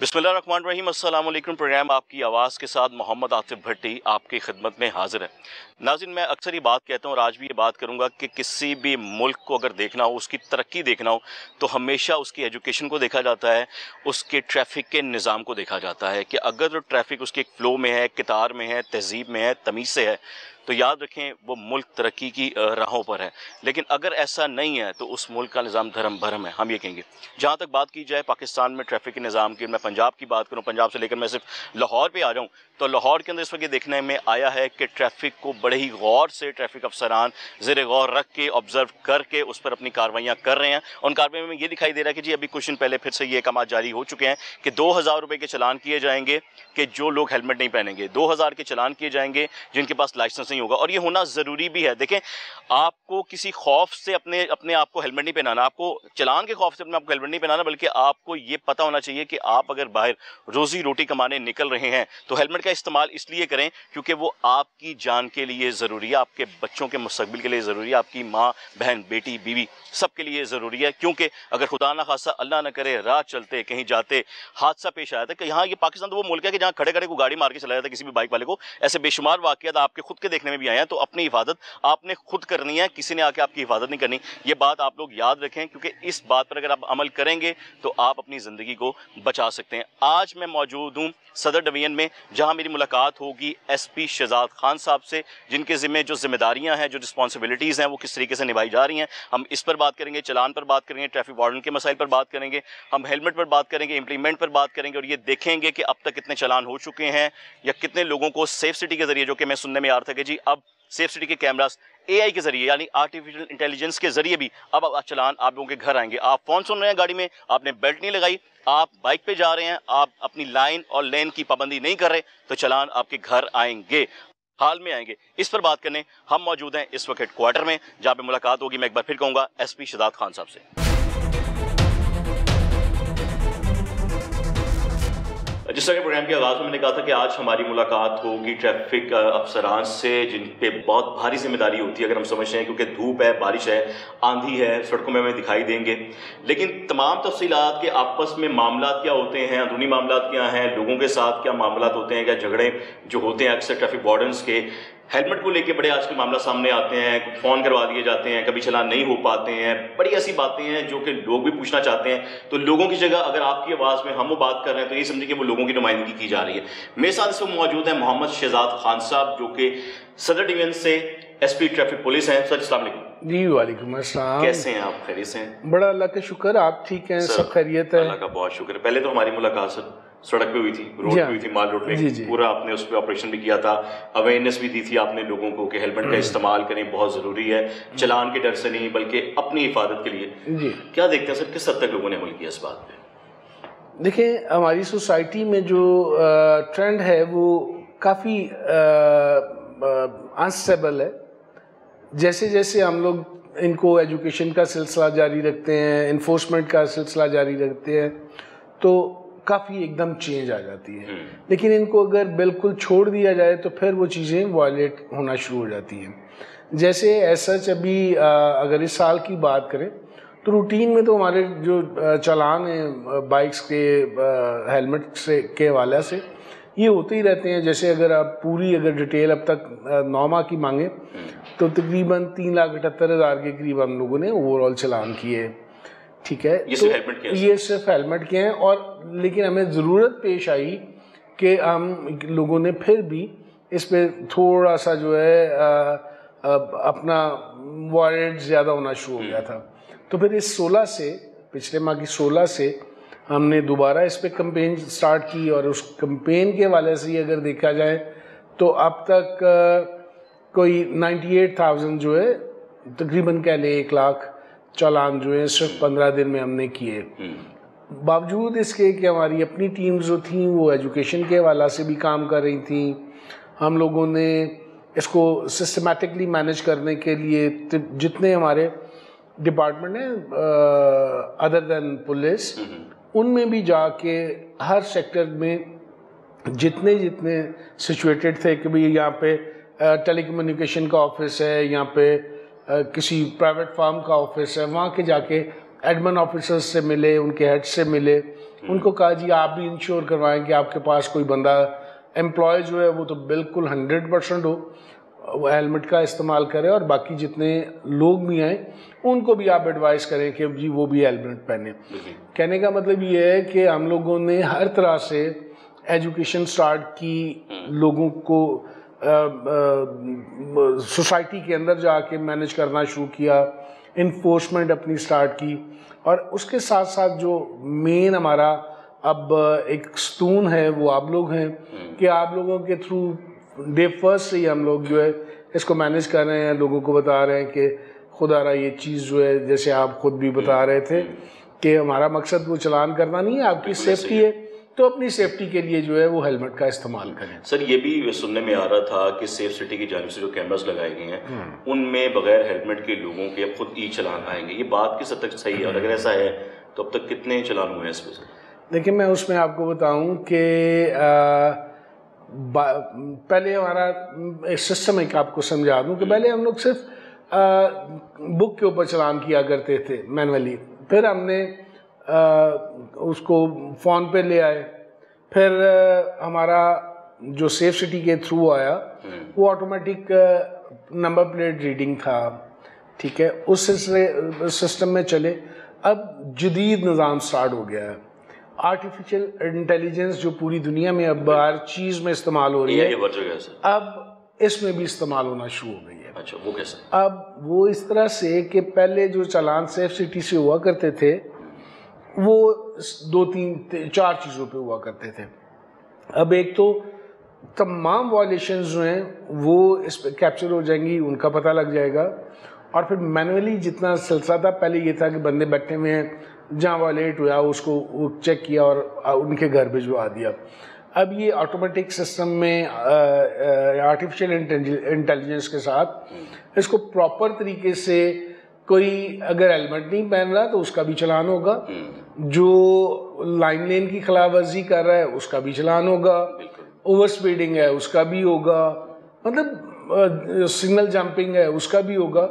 बिस्मिल्लाम अस्सलाम प्रोग्राम आपकी आवाज़ के साथ मोहम्मद आतिफ भट्टी आपकी खिदमत में हाजिर है। नाजिन, मैं अक्सर ही बात कहता हूँ और आज भी ये बात करूँगा कि किसी भी मुल्क को अगर देखना हो, उसकी तरक्की देखना हो तो हमेशा उसकी एजुकेशन को देखा जाता है, उसके ट्रैफ़िक के निज़ाम को देखा जाता है कि अगर ट्रैफ़िक उसके फ़्लो में है कितार में है, तहजीब में है, तमीज़ से है तो याद रखें, वो मुल्क तरक्की की राहों पर है। लेकिन अगर ऐसा नहीं है तो उस मुल्क का निज़ाम धर्म भरम है। हम ये कहेंगे। जहाँ तक बात की जाए पाकिस्तान में ट्रैफ़िक के निज़ाम की, मैं पंजाब की बात करूँ, पंजाब से लेकर मैं सिर्फ़ लाहौर पर आ जाऊँ तो लाहौर के अंदर इस वक्त ये देखने में आया है कि ट्रैफ़िक को बड़े ही गौर से ट्रैफ़िक अफसरान ज़ेर गौर रख के, ऑब्ज़र्व करके उस पर अपनी कार्रवाइयाँ कर रहे हैं। उन कार्रवाई में ये दिखाई दे रहा है कि जी, अभी कुछ दिन पहले फिर से ये काम जारी हो चुके हैं कि दो हज़ार रुपये के चलान किए जाएँगे कि जो लोग हेलमेट नहीं पहनेंगे। दो हज़ार के चलान किए जाएँगे, जिनके पास लाइसेंस नहीं होगा। और ये होना ज़रूरी भी है। देखें, आपको किसी खौफ से अपने अपने आप को हेलमेट नहीं पहनाना। आपको चलान के खौफ से अपने आपको हेलमेट नहीं पहनाना, बल्कि आपको ये पता होना चाहिए कि आप अगर बाहर रोज़ी रोटी कमाने निकल रहे हैं तो हेलमेट का इस्तेमाल इसलिए करें क्योंकि वो आपकी जान के लिए ज़रूरी है, आपके बच्चों के मुस्तबिल के लिए ज़रूरी है, आपकी माँ, बहन, बेटी, बीवी सबके लिए ज़रूरी है। क्योंकि अगर खुदा ना खासा अल्लाह ना करे, राह चलते, कहीं जाते, हादसा पेश आया था कि यहाँ ये पाकिस्तान तो वो मुल्क है कि जहाँ खड़े खड़े को गाड़ी मार के चलाया था किसी भी बाइक वाले को। ऐसे बेशुमार वाक़ आपके खुद के देखने में भी हैं तो अपनी हिफाजत आपने खुद करनी है, किसी ने आके आपकी हिफाजत नहीं करनी। ये बात आप लोग याद रखें, क्योंकि इस बात पर अगर आप अमल करेंगे तो आप अपनी ज़िंदगी को बचा सकते हैं। आज मैं मौजूद हूँ सदर डिवीज़न में, जहाँ मेरी मुलाकात होगी एस पी शहजाद खान साहब से, जिनके ज़िम्मे जो जिम्मेदारियाँ हैं, जो रिस्पॉन्सिबिलिटीज़ हैं, वो किस तरीके से निभाई जा रही हैं। हम इस पर बात करेंगे, चलान पर बात करेंगे ट्रैफ़िक वार्डन के मसाइल पर बात करेंगे, हम हेलमेट पर बात करेंगे इम्प्लीमेंट पर बात करेंगे, और ये देखेंगे कि अब तक कितने चलान हो चुके हैं, या कितने लोगों को सेफ़ सिटी के ज़रिए, जो कि मैं सुनने में आ रहा था कि जी, अब सेफ़ सिटी के कैमरास एआई के ज़रिए, यानी आर्टिफिशियल इंटेलिजेंस के ज़रिए भी अब चलान आप लोगों के घर आएँगे। आप फ़ोन सुन रहे हैं गाड़ी में, आपने बेल्ट नहीं लगाई, आप बाइक पे जा रहे हैं, आप अपनी लाइन और लेन की पाबंदी नहीं कर रहे तो चलान आपके घर आएँगे, हाल में आएँगे। इस पर बात करने, हम मौजूद हैं इस वक्त क्वार्टर में, जहाँ पे मुलाकात होगी, मैं एक बार फिर कहूँगा एस पी खान साहब से। जिस तरह के प्रोग्राम के आगाज़ में मैंने कहा था कि आज हमारी मुलाकात होगी ट्रैफ़िक अफसरान से, जिन पे बहुत भारी ज़िम्मेदारी होती है, अगर हम समझते हैं, क्योंकि धूप है, बारिश है, आंधी है, सड़कों में हमें दिखाई देंगे। लेकिन तमाम तफसीलात के आपस में मामला क्या होते हैं, अंदरूनी मामला क्या हैं, लोगों के साथ क्या मामला होते हैं, क्या झगड़े जो होते हैं अक्सर ट्रैफ़िक वार्डन्स के हेलमेट को लेके बड़े आजकल मामला सामने आते हैं फ़ोन करवा दिए जाते हैं कभी चलान नहीं हो पाते हैं। बड़ी ऐसी बातें हैं जो कि लोग भी पूछना चाहते हैं। तो लोगों की जगह अगर आपकी आवाज़ में हम वो बात कर रहे हैं तो ये समझिए कि वो लोगों की नुमाइंदगी की जा रही है। मेरे साथ इस वक्त मौजूद है मोहम्मद शहजाद खान साहब जो कि सदर डिवीज़न से एसपी ट्रैफ़िक पुलिस हैं। सर वालेकुम। जी वालेकुम अस्सलाम। कैसे हैं आप? खैरियत से हैं? बड़ा अल्लाह का शुक्र आप ठीक हैं? सब खैरियत है? अल्लाह का बहुत शुक्र पहले तो हमारी मुलाकात सर। सड़क पे हुई थी रोड पे हुई थी माल रोड पे। पूरा आपने उस पर ऑपरेशन भी किया था। अवेयरनेस भी दी थी आपने लोगों को कि हेलमेट का इस्तेमाल करें बहुत ज़रूरी है। चलान के डर से नहीं बल्कि अपनी हिफाजत के लिए। जी। क्या देखते हैं सर किस हद तक लोगों ने अमल किया इस बात पे? देखें हमारी सोसाइटी में जो ट्रेंड है वो काफ़ी अनस्टेबल है। जैसे जैसे हम लोग इनको एजुकेशन का सिलसिला जारी रखते हैं इन्फोर्समेंट का सिलसिला जारी रखते हैं तो काफ़ी एकदम चेंज आ जाती है हम्म। लेकिन इनको अगर बिल्कुल छोड़ दिया जाए तो फिर वो चीज़ें वायलेट होना शुरू हो जाती हैं जैसे ऐसा अभी अगर इस साल की बात करें तो रूटीन में तो हमारे जो चलान हैं बाइक्स के हेलमेट से के हवाले से ये होते ही रहते हैं जैसे अगर आप पूरी अगर डिटेल अब तक नौमा की मांगे हम्म। तो तकरीबन तीन लाख अठहत्तर हज़ार के करीब हम लोगों ने ओवरऑल चलान किए ठीक है? ये तो सिर्फ़ हेलमेट के ये सिर्फ़ हेलमेट के हैं और लेकिन हमें ज़रूरत पेश आई कि हम लोगों ने फिर भी इस पर थोड़ा सा जो है आ, आ, अपना वारंट ज़्यादा होना शुरू हो गया था। तो फिर इस 16 से पिछले माह की 16 से हमने दोबारा इस पर कंपेन स्टार्ट की और उस कंपेन के वाले से ही अगर देखा जाए तो अब तक कोई 98,000 जो है तकरीबन कह लें एक लाख चालान जो है सिर्फ़ पंद्रह दिन में हमने किए। बावजूद इसके कि हमारी अपनी टीम जो थी वो एजुकेशन के हवाला से भी काम कर रही थी हम लोगों ने इसको सिस्टमेटिकली मैनेज करने के लिए जितने हमारे डिपार्टमेंट हैं अदर देन पुलिस उनमें भी जाके हर सेक्टर में जितने जितने सिचुएटेड थे कि भाई यहाँ पे टेलीकम्युनिकेशन का ऑफ़िस है यहाँ पे किसी प्राइवेट फार्म का ऑफ़िस है वहाँ के जाके एडमिन ऑफिसर्स से मिले उनके हेड से मिले। उनको कहा जी आप भी इंश्योर करवाएँ कि आपके पास कोई बंदा एम्प्लॉय जो है वो तो बिल्कुल हंड्रेड परसेंट हो वो हेलमेट का इस्तेमाल करें और बाकी जितने लोग भी हैं उनको भी आप एडवाइस करें कि जी वो भी हेलमेट पहने। कहने का मतलब ये है कि हम लोगों ने हर तरह से एजुकेशन स्टार्ट की लोगों को सोसाइटी के अंदर जाके मैनेज करना शुरू किया इन्फोर्समेंट अपनी स्टार्ट की और उसके साथ साथ जो मेन हमारा अब एक स्तून है वो आप लोग हैं कि आप लोगों के थ्रू डे फ़र्स्ट से ही हम लोग जो है इसको मैनेज कर रहे हैं लोगों को बता रहे हैं कि खुदा रहा ये चीज़ जो है जैसे आप खुद भी बता रहे थे कि हमारा मकसद वो चलान करना नहीं है आपकी सेफ्टी है। तो अपनी सेफ्टी के लिए जो है वो हेलमेट का इस्तेमाल करें। सर ये भी सुनने में आ रहा था कि सेफ़ सिटी की जानब से जो कैमरास लगाए गए हैं हम्म। उनमें बगैर हेलमेट के लोगों के अब खुद ई चलान आएँगे। ये बात किस हद तक सही है? और अगर ऐसा है तो अब तक कितने चलान हुए हैं इस पर देखिए मैं उसमें आपको बताऊँ कि पहले हमारा एक सिस्टम एक आपको समझा दूँ कि हम्म। पहले हम लोग सिर्फ़ आ, बुक के ऊपर चलान किया करते थे मैनुअली फिर हमने उसको फ़ोन पे ले आए। फिर हमारा जो सेफ़ सिटी के थ्रू आया हम्म। वो ऑटोमेटिक नंबर प्लेट रीडिंग था। ठीक है? उस सिस्टम में चले। अब जदीद निज़ाम स्टार्ट हो गया है। आर्टिफिशियल इंटेलिजेंस जो पूरी दुनिया में अब हर चीज़ में इस्तेमाल हो रही है अब इसमें भी इस्तेमाल होना शुरू हो गई है। अच्छा वो कैसे? अब वो इस तरह से कि पहले जो चालान सेफ़ सिटी से हुआ करते थे वो दो तीन चार चीज़ों पे हुआ करते थे। अब एक तो तमाम वॉलेशन जो हैं, वो इस पर कैप्चर हो जाएँगी, उनका पता लग जाएगा। और फिर मैनुअली जितना सिलसिला था, पहले ये था कि बंदे बैठे हुए हैं, जहाँ वॉलेट हुआ, उसको चेक किया और उनके घर भिजवा दिया। अब ये ऑटोमेटिक सिस्टम में आर्टिफिशियल इंटेलिजेंस के साथ, इसको प्रॉपर तरीके से कोई अगर हेलमेट नहीं पहन रहा तो उसका भी चलान होगा। जो लाइन लेन की खिलाफवर्जी कर रहा है उसका भी चलान होगा ओवर स्पीडिंग है उसका भी होगा मतलब सिग्नल जंपिंग है उसका भी होगा।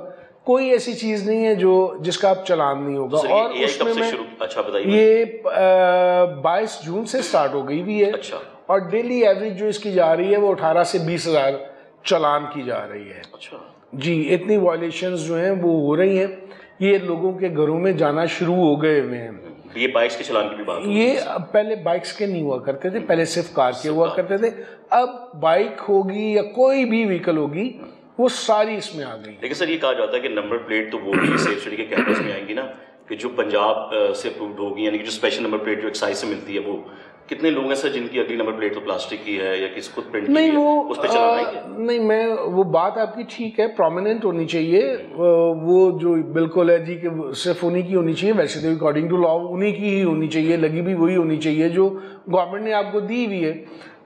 कोई ऐसी चीज़ नहीं है जो जिसका आप चलान नहीं होगा। तो और उसमें मैं अच्छा ये बाईस जून से स्टार्ट हो गई भी है। अच्छा। और डेली एवरेज जो इसकी जा रही है वो अठारह से बीस हज़ार चलान की जा रही है। अच्छा। जी इतनी वायलेशन जो हैं वो हो रही हैं। ये लोगों के घरों में जाना शुरू हो गए हुए हैं। ये बाइक्स के चलान की भी बात ये पहले बाइक्स के नहीं हुआ करते थे पहले सिर्फ़ कार के हुआ करते थे। अब बाइक होगी या कोई भी व्हीकल होगी वो सारी इसमें आ गई। लेकिन सर ये कहा जाता है कि नंबर प्लेट तो वो भी सेफ़ सिटी के कैंपस में आएँगी ना कि जो पंजाब से अप्रूव्ड होगी यानी कि जो स्पेशल नंबर प्लेट जो एक्साइज से मिलती है वो। कितने लोग हैं सर जिनकी अगली नंबर प्लेट तो प्लास्टिक की है या किस खुद प्रिंट नहीं वो उस पर चलाना नहीं मैं वो बात आपकी ठीक है प्रोमिनेंट होनी चाहिए वो जो बिल्कुल है जी कि सिर्फ़ उन्हीं की होनी चाहिए वैसे तो अकॉर्डिंग टू लॉ उन्हीं की ही होनी चाहिए लगी भी वही होनी चाहिए जो गवर्नमेंट ने आपको दी हुई है।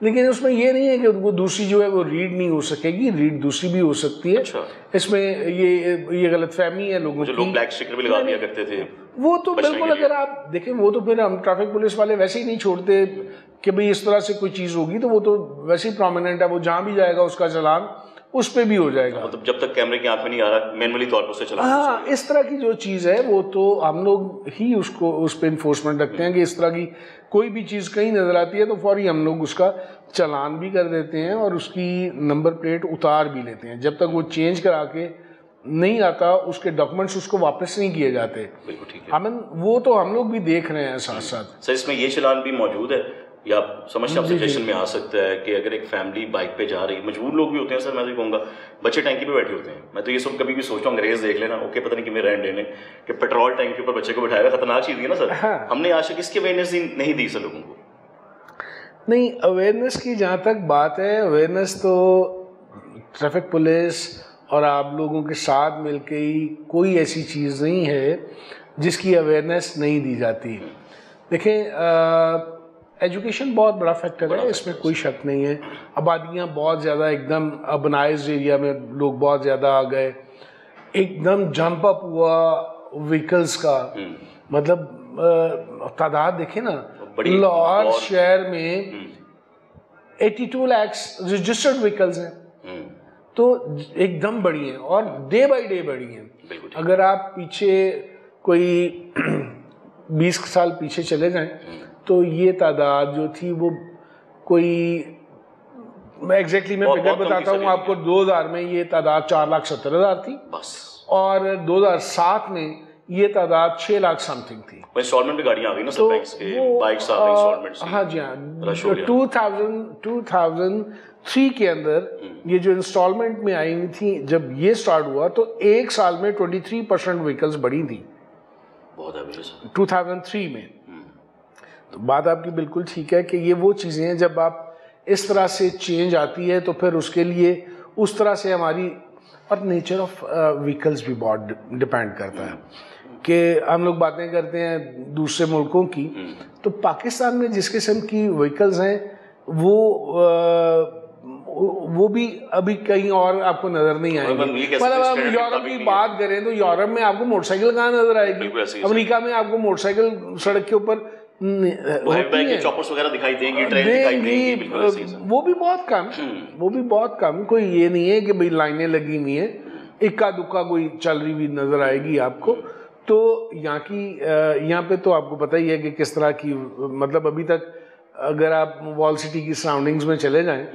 लेकिन उसमें ये नहीं है कि वो दूसरी जो है वो रीड नहीं हो सकेगी रीड दूसरी भी हो सकती है। अच्छा। इसमें ये ये गलत फहमी है लोगों जो लोग ब्लैक स्टिकर भी लगा दिया करते थे। वो तो बिल्कुल अगर आप देखें वो तो फिर हम ट्रैफ़िक पुलिस वाले वैसे ही नहीं छोड़ते कि भाई इस तरह से कोई चीज़ होगी तो वो तो वैसे ही प्रोमिनेंट है वो जहाँ भी जाएगा उसका चलान उस पर भी हो जाएगा। मतलब जब तक कैमरे की आँख में नहीं आ रहा मैनुअली तौर पर उसे चला हाँ इस तरह की जो चीज़ है वो तो हम लोग ही उसको उस पर इन्फोर्समेंट रखते हैं कि इस तरह की कोई भी चीज़ कहीं नज़र आती है तो फौरी हम लोग उसका चलान भी कर देते हैं और उसकी नंबर प्लेट उतार भी लेते हैं। जब तक वो चेंज करा के नहीं आता उसके डॉक्यूमेंट्स उसको वापस नहीं किए जाते। बिल्कुल ठीक है। हमें वो तो हम लोग भी देख रहे हैं साथ साथ। सर इसमें ये चलान भी मौजूद है? या समझते आप सिचुएशन में आ सकता है कि अगर एक फैमिली बाइक पे जा रही है मजबूर लोग भी होते हैं सर मैं तो कहूँगा बच्चे टैंकी पे बैठे होते हैं। मैं तो ये सब कभी भी सोचता हूँ अंग्रेज़ देख लेना ओके पता नहीं कि मेरे लेने कि पेट्रोल टैंक के ऊपर बच्चे को बैठाएगा खतरनाक चीज़ है ना सर? हाँ। हमने आज तक इसकी अवेयरनेस नहीं दी सर लोगों को? नहीं अवेयरनेस की जहाँ तक बात है अवेयरनेस तो ट्रैफ़िक पुलिस और आप लोगों के साथ मिलके ही कोई ऐसी चीज़ नहीं है जिसकी अवेयरनेस नहीं दी जाती। देखें एजुकेशन बहुत बड़ा फैक्टर है इसमें कोई शक नहीं है। आबादियाँ बहुत ज़्यादा एकदम अर्बनाइज एरिया में लोग बहुत ज़्यादा आ गए। एकदम जंप अप हुआ व्हीकल्स का। हम्म। मतलब तादाद देखे ना लाहौर शहर में 82 लैक्स रजिस्टर्ड व्हीकल्स हैं। तो एकदम बढ़ी हैं और डे बाई डे बढ़ी हैं। अगर आप पीछे कोई 20 साल पीछे चले जाएँ हम्म। तो ये तादाद जो थी वो कोई मैं एग्जैक्टली मैं फिगर बताता हूँ आपको 2000 में ये तादाद चार लाख सत्तर हज़ार थी। बस। और 2007 में ये तादाद छह लाख समथिंग थी। इंस्टॉलमेंट पे गाड़ियाँ आ गई ना के बाइक्स आ गई इंस्टॉलमेंट हाँ जी हाँ। Two thousand two thousand three के अंदर हम्म। ये जो इंस्टॉलमेंट में आई हुई थी जब ये स्टार्ट हुआ तो एक साल में 23 परसेंट व्हीकल्स बढ़ी थी। बहुत है सर। 2003 में। तो बात आपकी बिल्कुल ठीक है कि ये वो चीज़ें हैं जब आप इस तरह से चेंज आती है तो फिर उसके लिए उस तरह से हमारी और नेचर ऑफ़ व्हीकल्स भी बहुत डिपेंड करता है। कि हम लोग बातें करते हैं दूसरे मुल्कों की तो पाकिस्तान में जिस किस्म की व्हीकल्स हैं वो आ, वो भी अभी कहीं और आपको नज़र नहीं आएँगे। मतलब हम यूरोप की बात करें तो यूरोप में आपको मोटरसाइकिल कहाँ नज़र आएगी? अमेरिका में आपको मोटरसाइकिल सड़क के ऊपर दिखाई देंगी ट्रेन दिखाई देंगी वो भी बहुत कम वो भी बहुत कम। कोई ये नहीं है कि भाई लाइनें लगी हुई है इक्का दुक्का कोई चल रही हुई नज़र आएगी आपको। तो यहाँ की यहाँ पे तो आपको पता ही है कि किस तरह की मतलब अभी तक अगर आप वॉल सिटी की सराउंडिंग्स में चले जाएँ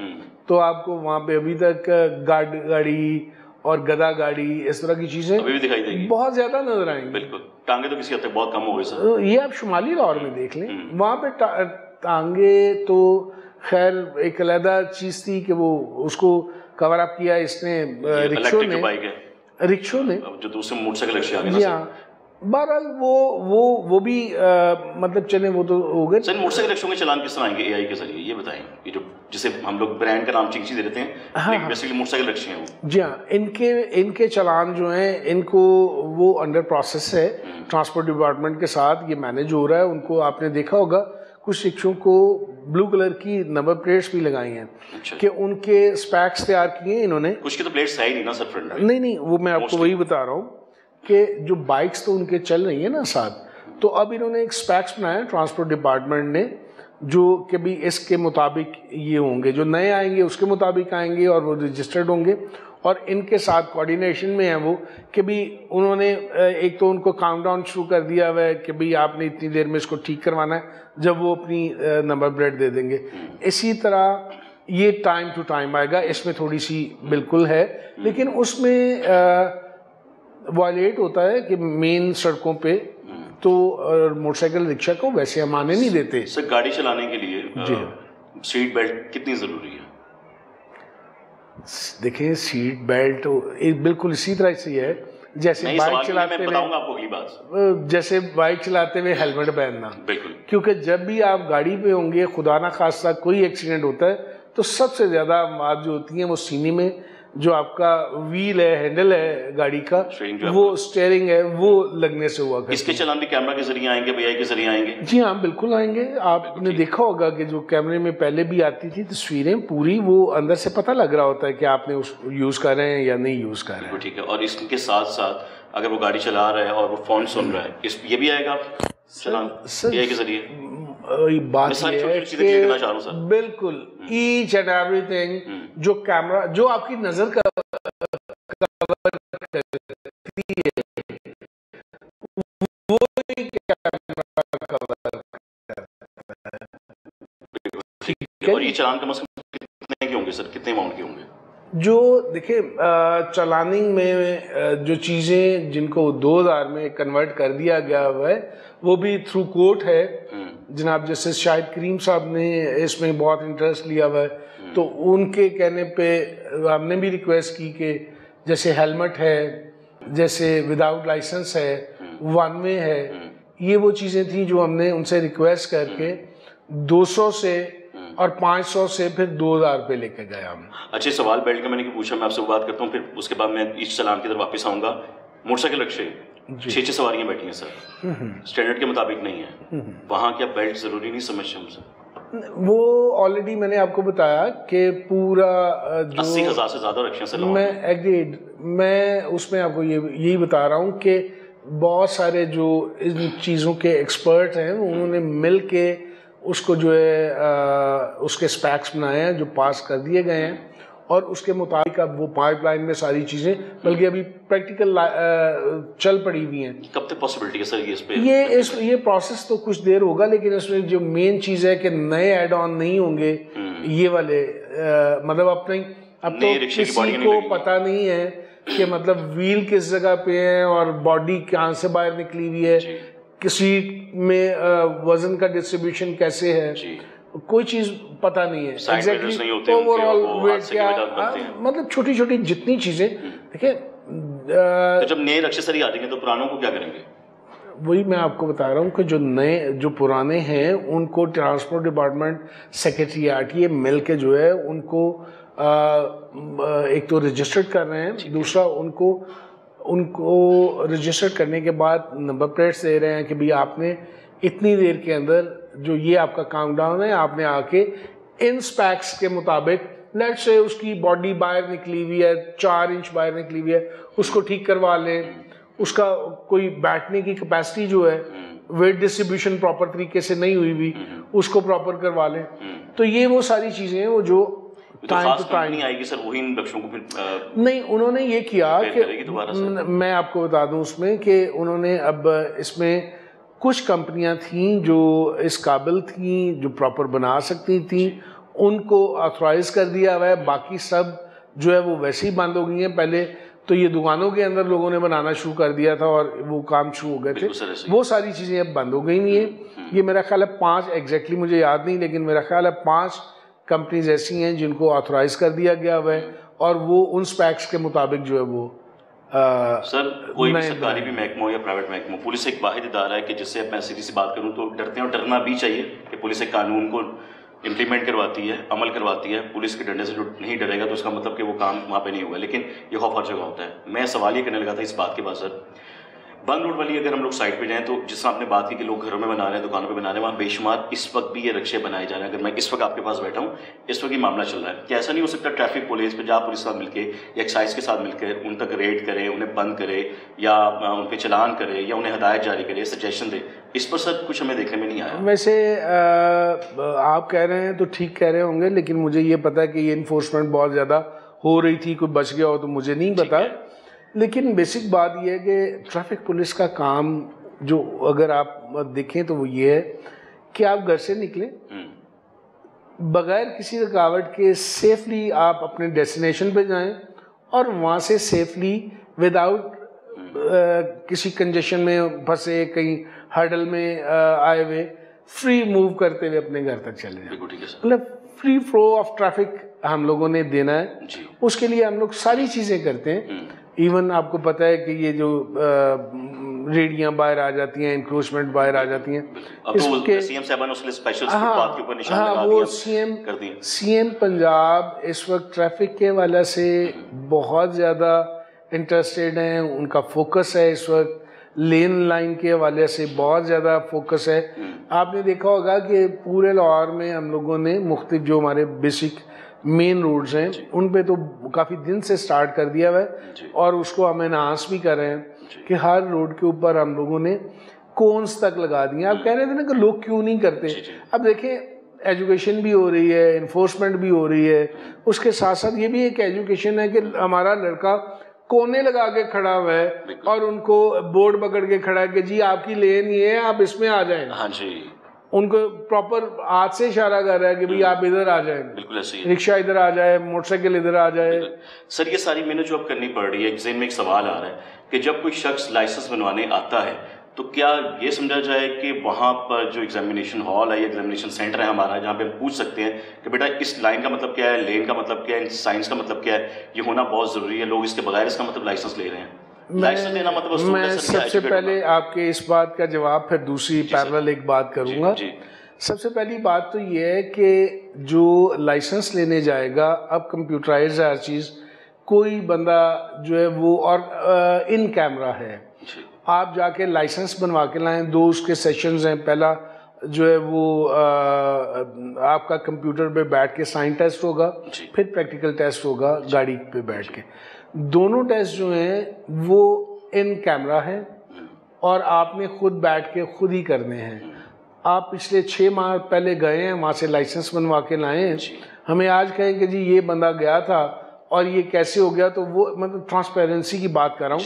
तो आपको वहाँ पे अभी तक गाड़ी गाड़ी और गदा गाड़ी इस तरह की चीज़ें अभी भी दिखाई देगी। बहुत ज़्यादा नज़र आएँगी। बिल्कुल। टांगे तो किसी हद तक बहुत कम हो गए सर। तो ये आप शुमाली लाहौर में देख लें वहाँ पे टा, टांगे तो खैर एक अलहदा चीज़ थी कि वो उसको कवर अप किया इसने रिक्शो ने। रिक्शो ने। जो दूसरे मोटरसाइकिल रिक्शा आ गए ना बहरहाल वो वो वो भी आ, मतलब चले वो तो हो गए। सर मोटरसाइकिल रिक्शों के चलान किस तरह आएँगे? एआई के ज़रिए ये बताएँ। ये जो जिसे हम लोग ब्रांड का नाम चीज़ दे देते हैं हाँ, लेकिन बेसिकली हाँ। मोटरसाइकिल रिक्शे हैं वो। जी हाँ इनके इनके चलान जो हैं इनको वो अंडर प्रोसेस है। ट्रांसपोर्ट हम्म। डिपार्टमेंट के साथ ये मैनेज हो रहा है। उनको आपने देखा होगा कुछ रिक्शों को ब्लू कलर की नंबर प्लेट्स भी लगाई हैं अच्छा। कि उनके स्पैक्स तैयार किए हैं इन्होंने। कुछ की तो प्लेट्स है ही नहीं ना सर फ्रंट नहीं नहीं वो मैं आपको वही बता रहा हूँ। कि जो बाइक्स तो उनके चल रही है ना साथ तो अब इन्होंने एक स्पैक्स बनाया ट्रांसपोर्ट डिपार्टमेंट ने, जो कि भी इसके मुताबिक ये होंगे, जो नए आएँगे उसके मुताबिक आएँगे और वो रजिस्टर्ड होंगे, और इनके साथ कोऑर्डिनेशन में है वो, कि भी उन्होंने एक तो उनको काउंट डाउन शुरू कर दिया हुआ है कि भाई आपने इतनी देर में इसको ठीक करवाना है, जब वो अपनी नंबर प्लेट दे देंगे। इसी तरह ये टाइम टू टाइम आएगा, इसमें थोड़ी सी बिल्कुल है, लेकिन उसमें वायलेट होता है कि मेन सड़कों पे तो मोटरसाइकिल रिक्शा को वैसे हम आने नहीं देते। सर गाड़ी चलाने के लिए जी सीट बेल्ट कितनी ज़रूरी है? देखिए सीट बेल्ट एक बिल्कुल इसी तरह से है जैसे बाइक चलाते हुए जैसे बाइक चलाते हुए हेलमेट पहनना। बिल्कुल। क्योंकि जब भी आप गाड़ी पे होंगे खुदा ना खासा कोई एक्सीडेंट होता है तो सबसे ज़्यादा बात जो होती है वो सीने में जो आपका व्हील है हैंडल है गाड़ी का वो स्टेयरिंग है वो लगने से हुआ इसके चलान भी कैमरा के ज़रिए आएँगे भैया के ज़रिए आएँगे? जी हाँ बिल्कुल आएँगे। आपने देखा होगा कि जो कैमरे में पहले भी आती थी तस्वीरें पूरी वो अंदर से पता लग रहा होता है कि आपने उस यूज़ कर रहे हैं या नहीं यूज़ कर रहे हैं। ठीक है। और इसके साथ साथ अगर वो गाड़ी चला रहा है और वो फ़ोन सुन रहा है इस ये भी आएगा चलान के ज़रिए? बात ये है कि बिल्कुल ईच एंड एवरीथिंग जो कैमरा जो आपकी नज़र का कवर करती है वो कैमरा कवर है। और ये चलान कम से कम कितने के होंगे सर? कितने अमाउंट के होंगे? जो देखिए चलानिंग में जो चीज़ें जिनको 2000 में कन्वर्ट कर दिया गया हुआ है वो भी थ्रू कोर्ट है। हम्म। जनाब जैसे शाहिद करीम साहब ने इसमें बहुत इंटरेस्ट लिया हुआ है। तो उनके कहने पे हमने भी रिक्वेस्ट की कि जैसे हेलमेट है, जैसे विदाउट लाइसेंस है वन। वे है, ये वो चीज़ें थी जो हमने उनसे रिक्वेस्ट करके 200 से और 500 से फिर 2000 पे लेके गया हम अच्छे सवाल बैठ के मैंने पूछा, मैं आपसे बात करता हूँ, फिर उसके बाद मैं इस चलान की तरफ़ वापस आऊँगा मोटरसाइकिल रिक्शे छः छः सवारियाँ बैठी हैं सर। स्टैंडर्ड। के मुताबिक नहीं है। वहाँ क्या बेल्ट ज़रूरी नहीं समझते हम सर वो ऑलरेडी मैंने आपको बताया कि पूरा जो अस्सी हज़ार से ज़्यादा रिक्शा से मैं एग्रीड मैं उसमें आपको ये यही बता रहा हूँ कि बहुत सारे जो इन चीज़ों के एक्सपर्ट हैं उन्होंने मिल के उसको जो है आ, उसके स्पैक्स बनाए हैं जो पास कर दिए गए हैं। और उसके मुताबिक अब वो पाइपलाइन में सारी चीज़ें बल्कि अभी प्रैक्टिकल चल पड़ी हुई हैं। कब तक पॉसिबिलिटी है सर ये इस पे? ये इस ये प्रोसेस तो कुछ देर होगा लेकिन इसमें जो मेन चीज़ है कि नए एड ऑन नहीं होंगे हम्म। ये वाले आ, मतलब अपने अब तो किसी को पता नहीं है कि मतलब व्हील किस जगह पे है और बॉडी कहाँ से बाहर निकली हुई है किसी में वज़न का डिस्ट्रीब्यूशन कैसे है। जी। कोई चीज़ पता नहीं है। उनके, ओवरऑल वो वेट क्या हाँ। मतलब छोटी छोटी जितनी चीज़ें देखिए तो जब नए रक्षसरी आ जाएँगे तो पुरानों को क्या करेंगे? वही मैं आपको बता रहा हूँ कि जो नए जो पुराने हैं उनको ट्रांसपोर्ट डिपार्टमेंट सेक्रेटरीट ये मिल के जो है उनको अ, एक तो रजिस्टर्ड कर रहे हैं दूसरा उनको उनको रजिस्टर करने के बाद नंबर प्लेट्स दे रहे हैं कि भाई आपने इतनी देर के अंदर जो ये आपका काउंट डाउन है आपने आके इन स्पैक्स के मुताबिक लेट से उसकी बॉडी बाहर निकली हुई है चार इंच बाहर निकली हुई है उसको ठीक करवा लें। उसका कोई बैठने की कैपेसिटी जो है वेट डिस्ट्रीब्यूशन प्रॉपर तरीके से नहीं हुई हुई उसको प्रॉपर करवा लें। तो ये वो सारी चीज़ें हैं वो जो टाइम टू टाइम आएगी सर वही इन रक्षों को फिर नहीं उन्होंने ये किया कि मैं आपको बता दूँ उसमें कि उन्होंने अब इसमें कुछ कंपनियाँ थीं जो इस काबिल थीं जो प्रॉपर बना सकती थीं उनको ऑथराइज कर दिया हुआ है। बाकी सब जो है वो वैसे ही बंद हो गई हैं। पहले तो ये दुकानों के अंदर लोगों ने बनाना शुरू कर दिया था और वो काम शुरू हो गए थे। वो सारी चीज़ें अब बंद हो गई नहीं है। ये मेरा ख्याल है पाँच एग्जैक्टली मुझे याद नहीं लेकिन मेरा ख्याल है पाँच कंपनीज़ ऐसी हैं जिनको ऑथराइज कर दिया गया हुआ है और वो उन स्पैक्स के मुताबिक जो है वो आ, सर कोई भी सरकारी भी महकमा या प्राइवेट महकमा पुलिस एक वाहिद इदारा है कि जिससे मैं सीधी सी बात करूँ तो डरते हैं और डरना भी चाहिए कि पुलिस एक कानून को इम्प्लीमेंट करवाती है अमल करवाती है। पुलिस के डरने से जो नहीं डरेगा तो उसका मतलब कि वो काम वहाँ पे नहीं होगा। लेकिन ये खौफ हर जगह होता है। मैं सवाल ये करने लगा था इस बात के बाद सर बंद रोड वाली अगर हम लोग साइड पे जाएँ तो जिस तरह आपने बात की कि लोग घरों में बना रहे हैं दुकानों पे बना रहे हैं वहाँ बेशुमार इस वक्त भी ये रक्षे बनाए जा रहे हैं। अगर मैं इस वक्त आपके पास बैठा हूँ इस वक्त ये मामला चल रहा है क्या ऐसा नहीं हो सकता ट्रैफ़िक पुलिस पंजाब पुलिस के साथ मिलकर या एक्साइज के साथ मिलकर उन तक रेड करे उन्हें बंद करे या उन पर चलान करे या उन्हें हदायत जारी करे सजेशन दे। इस पर सर कुछ हमें देखने में नहीं आया। वैसे आप कह रहे हैं तो ठीक कह रहे होंगे लेकिन मुझे ये पता है कि ये इन्फोर्समेंट बहुत ज़्यादा हो रही थी कोई बच गया हो तो मुझे नहीं पता। है। लेकिन बेसिक बात यह है कि ट्रैफ़िक पुलिस का काम जो अगर आप देखें तो वो ये है कि आप घर से निकलें। हम्म, बगैर किसी रुकावट के सेफली आप अपने डेस्टिनेशन पे जाएँ और वहाँ से सेफली विदाउट किसी कंजेशन में फंसे कहीं हर्डल में आए हुए फ्री मूव करते हुए अपने घर तक चले जाएँ। मतलब फ्री फ्लो ऑफ़ ट्रैफ़िक हम लोगों ने देना है। उसके लिए हम लोग सारी चीज़ें करते हैं। हम्म, इवन आपको पता है कि ये जो रेडियाँ बाहर आ जाती हैं इंक्रोचमेंट बाहर आ जाती हैं तो सीएम साहब ने उसके स्पेशल फुटपाथ के ऊपर निशान हाँ लगा वो दिया सीएम कर दिए सीएम पंजाब इस वक्त ट्रैफ़िक के वाला से बहुत ज़्यादा इंटरेस्टेड हैं उनका फोकस है इस वक्त लेन लाइन के हवाले से बहुत ज़्यादा फोकस है। आपने देखा होगा कि पूरे लाहौर में हम लोगों ने मुख्तलिफ़ जो हमारे बेसिक मेन रोड्स हैं। उन पे तो काफ़ी दिन से स्टार्ट कर दिया हुआ है। और उसको हम एनहांस भी कर रहे हैं कि हर रोड के ऊपर हम लोगों ने कोन्स तक लगा दिए आप कह रहे थे ना कि लोग क्यों नहीं करते? जी, जी। अब देखें एजुकेशन भी हो रही है इन्फोर्समेंट भी हो रही है। उसके साथ साथ ये भी एक एजुकेशन है कि हमारा लड़का कोने लगा के खड़ा हुआ है और उनको बोर्ड पकड़ के खड़ा है कि जी आपकी लेन ये है आप इसमें आ जाएँ। हाँ जी। उनको प्रॉपर हाथ से इशारा कर रहा है कि भाई आप इधर आ जाए। बिल्कुल ऐसे ही रिक्शा इधर आ जाए मोटरसाइकिल इधर आ जाए। सर ये सारी मेहनत जो अब करनी पड़ रही है जहन में एक सवाल आ रहा है कि जब कोई शख्स लाइसेंस बनवाने आता है तो क्या ये समझा जाए कि वहाँ पर जो एग्जामिनेशन हॉल है या एग्जामिनेशन सेंटर है हमारा जहाँ पे हम पूछ सकते हैं कि बेटा इस लाइन का मतलब क्या है लेन का मतलब क्या है साइंस का मतलब क्या है? ये होना बहुत ज़रूरी है लोग इसके बगैर इसका मतलब लाइसेंस ले रहे हैं। लेना मतलब मैं सबसे पहले आपके इस बात का जवाब फिर दूसरी पैरल एक बात? करूँगा। जी। सबसे पहली बात तो ये है कि जो लाइसेंस लेने जाएगा अब कंप्यूटराइज है हर चीज़ कोई बंदा जो है वो और इन कैमरा है। जी। आप जाके लाइसेंस बनवा के लाएँ दो उसके सेशंस हैं। पहला जो है वो अ, आपका कंप्यूटर पे बैठ के साइन टेस्ट होगा फिर प्रैक्टिकल टेस्ट होगा गाड़ी पे बैठ के। दोनों टेस्ट जो हैं वो इन कैमरा है और आपने खुद बैठ के खुद ही करने हैं। आप पिछले छः माह पहले गए हैं वहाँ से लाइसेंस बनवा के लाए हैं। हमें आज कहें कि जी ये बंदा गया था और ये कैसे हो गया तो वो मतलब ट्रांसपेरेंसी की बात कर रहा हूँ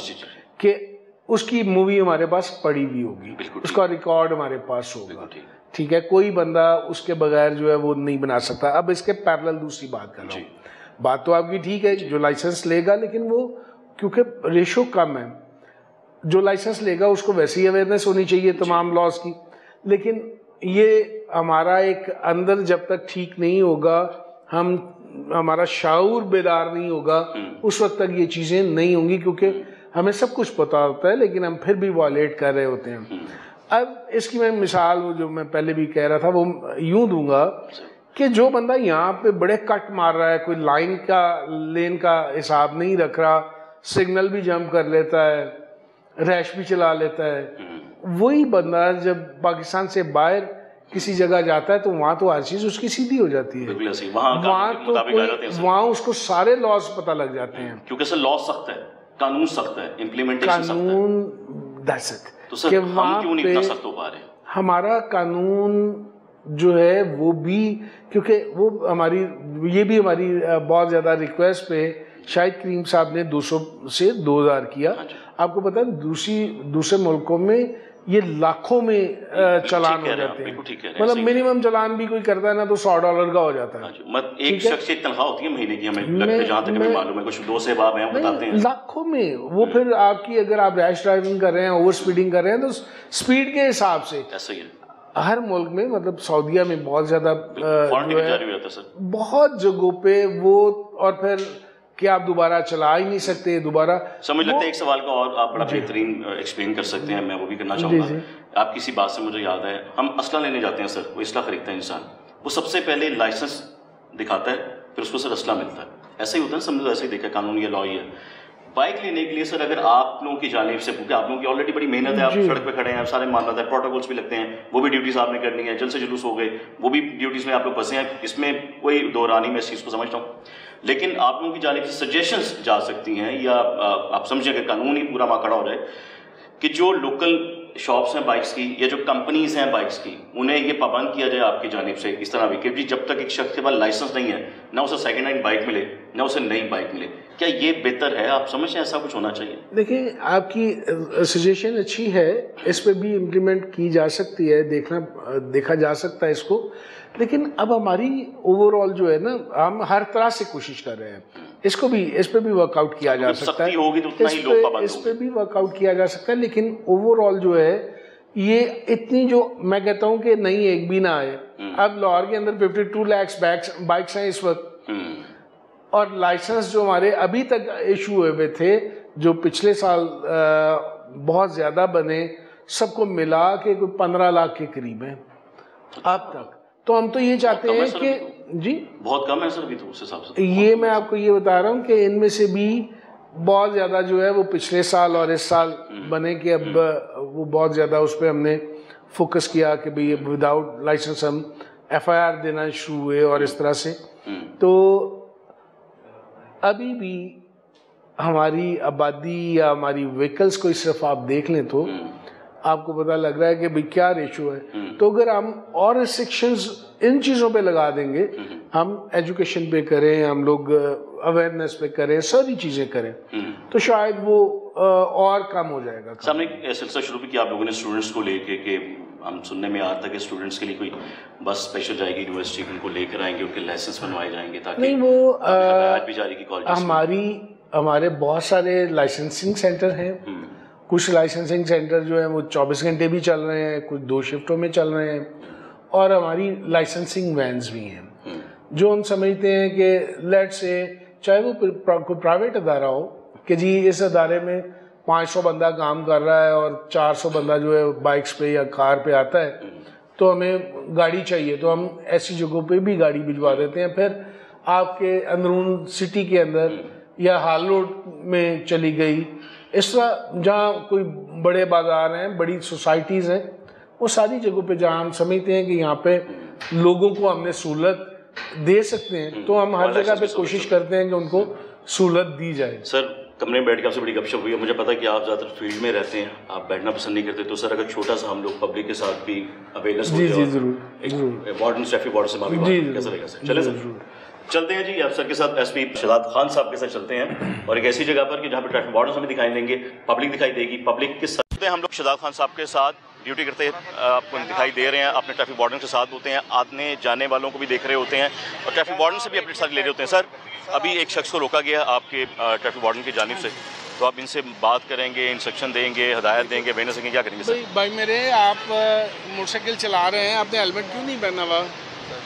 कि उसकी मूवी हमारे पास पड़ी हुई होगी। उसका रिकॉर्ड हमारे पास होगा। ठीक। है? कोई बंदा उसके बगैर जो है वो नहीं बना सकता। अब इसके पैरेलल दूसरी बात कर रहा हूँ। बात तो आपकी ठीक है जो लाइसेंस लेगा लेकिन वो क्योंकि रेशो कम है। जो लाइसेंस लेगा उसको वैसी अवेयरनेस होनी चाहिए तमाम लॉज की। लेकिन ये हमारा एक अंदर जब तक ठीक नहीं होगा हम हमारा शाऊर बेदार नहीं होगा हम्म। उस वक्त तक ये चीज़ें नहीं होंगी क्योंकि हमें सब कुछ पता होता है लेकिन हम फिर भी वॉलेट कर रहे होते हैं। हम्म। अब इसकी मैं मिसाल वो जो मैं पहले भी कह रहा था वो यूँ दूँगा कि जो बंदा यहाँ पे बड़े कट मार रहा है कोई लाइन का लेन का हिसाब नहीं रख रहा सिग्नल भी जंप कर लेता है रैश भी चला लेता है। हम्म। वही बंदा जब पाकिस्तान से बाहर किसी जगह जाता है तो वहाँ तो हर चीज़ उसकी सीधी हो जाती है। वहाँ तो वहाँ उसको सारे लॉज पता लग जाते हैं। क्योंकि सर लॉ सख्त है कानून सख्त है इम्प्लीमेंटेशन कानून दहशत तो सर हम क्यों नहीं इतना सख्त हो पा रहे हमारा कानून जो है वो भी क्योंकि वो हमारी ये भी हमारी बहुत ज़्यादा रिक्वेस्ट पे शायद करीम साहब ने 200 से 2000 किया। हाँ आपको पता है दूसरी दूसरे मुल्कों में ये लाखों में चलान हो जाते हैं। मतलब मिनिमम चलान भी कोई करता है ना तो सौ डॉलर का हो जाता है। हाँ एक शख्स की तनख्वाह होती है महीने की हमें लगता जहाँ तक हमें मालूम है कुछ दो से बाब हैं बताते हैं। लाखों में वो हम्म। फिर आपकी अगर आप रैश ड्राइविंग कर रहे हैं ओवर स्पीडिंग कर रहे हैं तो स्पीड के हिसाब से। ऐसा ही। हर मुल्क में मतलब सऊदिया में बहुत ज़्यादा बहुत जगहों पे वो और फिर कि आप दोबारा चला ही नहीं सकते दोबारा। समझ लगता है एक सवाल का और आप बड़ा बेहतरीन एक्सप्लेन कर सकते हैं मैं वो भी करना चाहूँगा। आप किसी बात से मुझे याद है हम असला लेने जाते हैं सर वो इसला खरीदता है इंसान। वो सबसे पहले लाइसेंस दिखाता है फिर उसको सर असला मिलता है। ऐसा ही होता है समझो ऐसे ही देखा कानून या लॉ ही है। बाइक लेने के लिए सर अगर आप लोगों की जानेब से क्योंकि आप लोगों की ऑलरेडी बड़ी मेहनत है आप सड़क पे खड़े हैं सारे मानना है प्रोटोकॉल्स भी लगते हैं वो भी ड्यूटीज़ आपने करनी है जल्द से जुलूस हो गए वो भी ड्यूटीज़ में आप लोग फंसे हैं इसमें कोई दौरानी मैं इस चीज़ को समझता हूँ। लेकिन आप लोगों की जाने से सजेशंस जा सकती हैं या आप समझें कि कानून ही पूरा माँ खड़ा हो जाए कि जो लोकल शॉप्स हैं बाइक्स की, या जो कंपनीज़ हैं बाइक्स की, उन्हें ये पाबंद किया जाए आपकी जानब से इस तरह भी कि जब तक एक शख्स के पास लाइसेंस नहीं है, ना उसे सेकेंड हैंड बाइक मिले, ना उसे नई बाइक मिले, क्या ये बेहतर है? आप समझते हैं ऐसा कुछ होना चाहिए? देखिए, आपकी सजेशन अच्छी है, इस पर भी इम्प्लीमेंट की जा सकती है, देखना देखा जा सकता है इसको। लेकिन अब हमारी ओवरऑल जो है ना, हम हर तरह से कोशिश कर रहे हैं। इसको भी इस पर भी वर्कआउट किया जा सकता है। होगी तो उतना इस, पे, इस पे भी वर्कआउट किया जा सकता है लेकिन ओवरऑल जो है ये इतनी जो मैं कहता हूँ कि नहीं एक भी ना आए। हम्म। अब लाहौर के अंदर 52 लैक्स बाइक्स हैं इस वक्त। हम्म। और लाइसेंस जो हमारे अभी तक इशू हुए हुए थे जो पिछले साल बहुत ज़्यादा बने सबको मिला के कोई पंद्रह लाख के करीब है। अब तक। तो हम तो ये चाहते हैं कि जी बहुत कम है सर अभी तो उस हिसाब से ये मैं आपको ये बता रहा हूँ कि इनमें से भी बहुत ज़्यादा जो है वो पिछले साल और इस साल हम्म। बने कि अब हम्म। वो बहुत ज़्यादा उस पर हमने फोकस किया कि भाई विदाउट लाइसेंस हम एफआईआर देना शुरू हुए और इस तरह से हम्म। तो अभी भी हमारी आबादी या हमारी व्हीकल्स को सिर्फ़ आप देख लें तो आपको पता लग रहा है कि भाई क्या रेशो है। तो अगर हम और रिस्ट्रिक्शंस इन चीज़ों पे लगा देंगे। हम्म। हम एजुकेशन पे करें हम लोग अवेयरनेस पे करें सारी चीज़ें करें। हम्म। तो शायद वो और कम हो जाएगा। सामने सिलसिला शुरू भी किया आप लोगों ने स्टूडेंट्स को लेके कि हम सुनने में आता है कि स्टूडेंट्स के लिए कोई बस स्पेशल जाएगी यूनिवर्सिटी उनको लेकर आएँगे उनके लाइसेंस बनवाए जाएँगे ताकि नहीं वो आज भी जारी की हमारी हमारे बहुत सारे लाइसेंसिंग सेंटर हैं। कुछ लाइसेंसिंग सेंटर जो है वो 24 घंटे भी चल रहे हैं कुछ दो शिफ्टों में चल रहे हैं। और हमारी लाइसेंसिंग वैन्स भी हैं। जो हम समझते हैं कि लेट से चाहे वो कोई प्राइवेट अदारा हो कि जी इस अदारे में 500 बंदा काम कर रहा है और 400 बंदा जो है बाइक्स पे या कार पे आता है। तो हमें गाड़ी चाहिए तो हम ऐसी जगहों पे भी गाड़ी भिजवा देते हैं फिर आपके अंदरून सिटी के अंदर। या हाल रोड में चली गई, इस तरह जहाँ कोई बड़े बाज़ार हैं, बड़ी सोसाइटीज़ हैं वो सारी जगहों पे जहाँ हम समझते हैं कि यहाँ पे लोगों को हमने सहूलत दे सकते हैं तो हम हर जगह पे कोशिश करते हैं कि उनको सहूलत दी जाए। सर कमरे में बैठ के आपसे बड़ी गपशप हुई है। मुझे पता है कि आप ज़्यादातर फ़ील्ड में रहते हैं आप बैठना पसंद नहीं करते तो सर अगर छोटा सा हम लोग पब्लिक के साथ भी अवेयरनेस जी जी ज़रूर वार्डन ट्रैफ़िक वार्डन से जी, कैसा लगेगा सर? चले सर। चलते हैं जी आप सर के साथ एसपी शदाद खान साहब के साथ चलते हैं। और एक ऐसी जगह पर कि जहाँ पर ट्रैफ़िक वार्डन हमें दिखाई देंगे पब्लिक दिखाई देगी पब्लिक के साथ। हम लोग शदाद खान साहब के साथ ड्यूटी करते आपको दिखाई दे रहे हैं, अपने ट्रैफ़िक वार्डन के साथ होते हैं, आने जाने वालों को भी देख रहे होते हैं, और ट्रैफ़िक वार्डन से भी अपडेट सारी ले रहे होते हैं। सर, अभी एक शख्स को रोका गया आपके ट्रैफ़िक वार्डन की जानब से। तो आप इनसे बात करेंगे, इंस्ट्रक्शन देंगे, हदायत देंगे बहने सकेंगे क्या करेंगे, सर? भाई मेरे, आप मोटरसाइकिल चला रहे हैं, आपने हेलमेट क्यों नहीं पहना हुआ?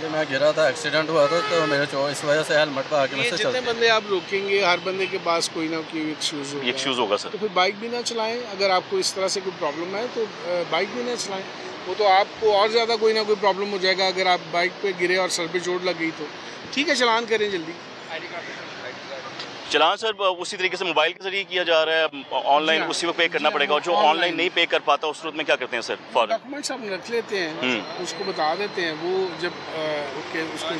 ये मैं गिरा था एक्सीडेंट हुआ था तो मेरे चो इस वजह से हेलमेट पर आके मैं ये से जितने बंदे आप रोकेंगे हर बंदे के पास कोई ना कोई एक्सक्यूज एक एक्सक्यूज़ होगा सर तो फिर बाइक भी ना चलाएँ अगर आपको इस तरह से कोई प्रॉब्लम है तो बाइक भी ना चलाएँ। वो तो आपको और ज़्यादा कोई ना कोई प्रॉब्लम हो जाएगा अगर आप बाइक पे गिरे और सर पे चोट लग गई तो। ठीक है चलान करें जल्दी। चलान सर उसी तरीके से मोबाइल के ज़रिए किया जा रहा है। ऑनलाइन। उसी वक्त पे करना पड़ेगा। और जो ऑनलाइन। नहीं पे कर पाता उस सूरत में क्या करते हैं सर फॉर डॉक्यूमेंट्स हम रख लेते हैं। हम्म। उसको बता देते हैं। वो जब उसके उसके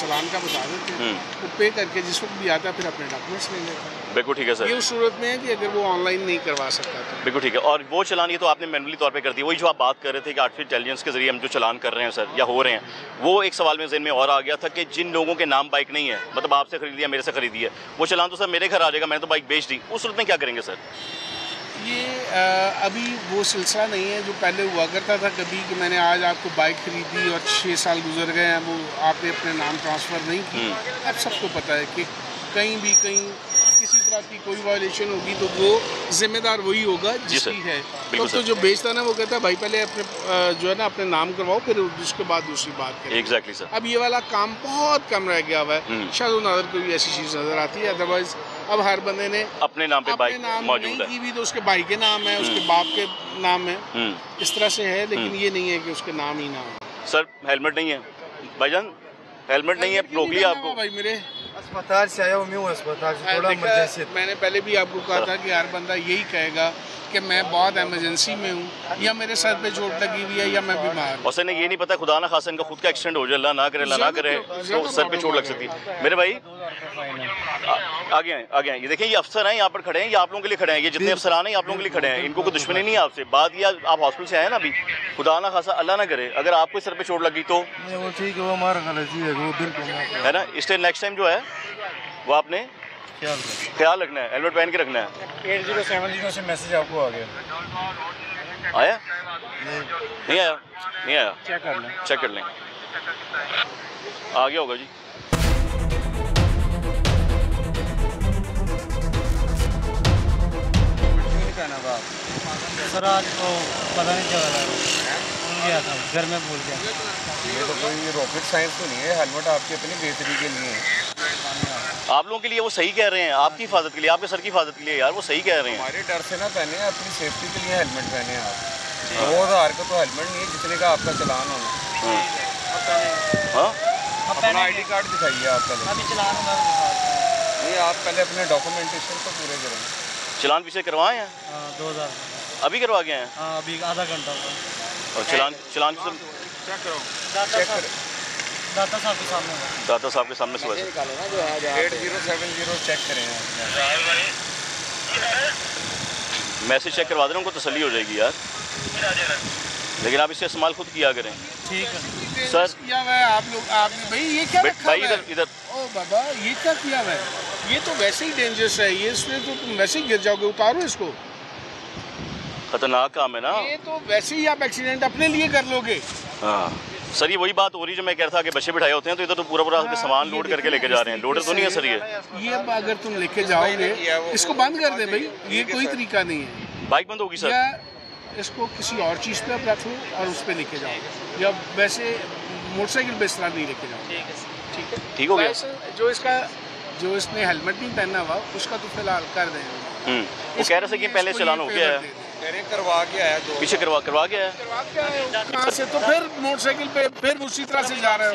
चलान का बता देते हैं। हम्म। वो पे करके जिस वक्त भी आता है फिर अपने डॉक्यूमेंट्स ले लेता है। बिल्कुल ठीक है सर। ये उस सूरत में है कि अगर वो ऑनलाइन नहीं करवा सकता तो। बिल्कुल ठीक है। और वो चलान ये तो आपने मैनुअली तौर पे कर दिया वही जो आप बात कर रहे थे कि आर्टिफिशियल इंटेलिजेंस के ज़रिए हम जो चलान कर रहे हैं सर या हो रहे हैं वो एक सवाल में जहन में और आ गया था कि जिन लोगों के नाम बाइक नहीं है मतलब आपसे खरीदी है मेरे से खरीदी है वो चलान तो सर मेरे घर आ जाएगा मैंने तो बाइक बेच दी। उस सूरत में क्या करेंगे सर? ये आ, अभी वो सिलसिला नहीं है जो पहले हुआ करता था कभी कि मैंने आज आपको बाइक खरीदी और छः साल गुजर गए हैं वो आपने अपने नाम ट्रांसफ़र नहीं किया। अब सबको पता है कि कहीं भी कहीं तरह की कोई वायलेशन होगी तो वो जिम्मेदार वही होगा जिसकी है। तो, तो जो बेचता ना वो कहता है भाई पहले अपने जो है ना अपने नाम करवाओ फिर उसके बाद दूसरी बात करें। एग्जैक्टली सर अब ये वाला काम बहुत कम रह गया हुआ है। हम्म। शायद उन अदर कोई ऐसी चीज़ नज़र आती है अदरवाइज़ अब हर बंदे ने अपने नाम पे बाइक मौजूद है। की भी तो उसके भाई के नाम है उसके बाप के नाम है। हम्म। इस तरह से है लेकिन ये नहीं है कि उसके नाम ही नाम हो। सर हेलमेट नहीं है। भाईजान हेलमेट नहीं है रोक लिया आपको? भाई मेरे। अस्पताल से आया हूँ मैं हूँ अस्पताल से थोड़ा मैंने पहले भी आपको कहा था कि हर बंदा यही कहेगा कि मैं बहुत इमरजेंसी में हूँ या मेरे सर पे चोट लगी हुई है या मैं बीमार हूँ। और ने ये नहीं पता खुदा ना खासा इनका खुद का एक्सीडेंट हो जाए अल्लाह ना करे अल्लाह ना करे तो सर पे चोट लग सकती है। मेरे भाई आगे हैं आगे हैं ये देखें ये अफसर हैं यहाँ पर खड़े हैं ये आप लोगों के लिए खड़े हैं ये जितने अफसरान हैं ये आप लोगों के लिए खड़े हैं। इनको कोई दुश्मनी नहीं है आपसे। बात ये आप हॉस्पिटल से आए ना अभी। खुदा ना खासा अल्लाह ना करे। अगर आपको सर पे चोट लगी तो? वो ठीक है वो हमारा गलती है वो बिल्कुल है ना? इसलिए नेक्स्ट टाइम जो है वो आपने ख्याल रखना। है हेलमेट पहन के रखना है। एट ज़ीरो सेवन ज़ीरो से मैसेज आपको आ गया। आया? नहीं आया? नहीं आया? चेक कर लें। चेक कर लें। आ गया होगा जी। नहीं कहना बात सर आज तो पता नहीं भूल गया था घर में भूल गया। ये तो कोई रॉकेट साइंस तो नहीं है हेलमेट आपकी अपनी बेहतरी के लिए है। आप लोगों के लिए वो सही कह रहे हैं आपकी हिफाजत के लिए आपके सर की हिफाजत के लिए यार वो सही कह रहे हैं। हमारे डर से ना पहने अपनी सेफ्टी के लिए हेलमेट पहने आप। दो हज़ार का तो हेलमेट नहीं है जितने का आपका चलान होना। हाँ। अपना आईडी कार्ड दिखाइए आप पहले। अभी चलान होगा तो आप पहले अपने डॉक्यूमेंटेशन तो पूरे करें। चलान पीछे करवाए हैं? हाँ दो हज़ार। अभी करवा गए हैं? हाँ अभी आधा घंटा और चलान चलान चेक करो। चेक करें। दाता साहब के सामने दाता साहब के सामने से। वैसे eight zero seven zero check करें। मैसेज चेक करवा दे रहे हैं, उनको तसली हो जाएगी यार। लेकिन आप इससे इस्तेमाल खुद किया करें। ठीक है। सर- किया हुआ है आप लोग आपने भाई ये क्या रखा भाई इधर इधर। ओ बाबा ये क्या किया हुआ है? ये तो वैसे ही डेंजरस है ये इसमें तो तुम वैसे ही गिर जाओगे उतारो इसको। खतरनाक काम है ना। ये तो वैसे ही आप एक्सीडेंट अपने लिए कर लोगे। हाँ। सर ये वही बात हो रही जो मैं कह रहा था कि बच्चे बिठाए होते हैं तो इधर तो पूरा पूरा सामान लोड करके लेके जा रहे हैं। लोडर तो नहीं है सर ये? ये अगर तुम लेके जाओगे इसको बंद कर दे भाई ये कोई तरीका नहीं है। बाइक बंद होगी सर? इसको किसी और चीज़ पे आप रख और उस पर लेके जाओ। या वैसे मोटरसाइकिल पे इस तरह नहीं लेके जाओ। ठीक है ठीक हो? गया? जो इसका जो इसने हेलमेट नहीं पहना हुआ उसका तो फ़िलहाल कर दें। हम्म। वो कह रहे थे कि पहले चलान हो गया है। करवा के आया दो पीछे करवा करवा गया है कहाँ से तो फिर मोटरसाइकिल पे फिर उसी तरह से जा रहे हो